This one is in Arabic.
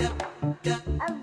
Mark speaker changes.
Speaker 1: da da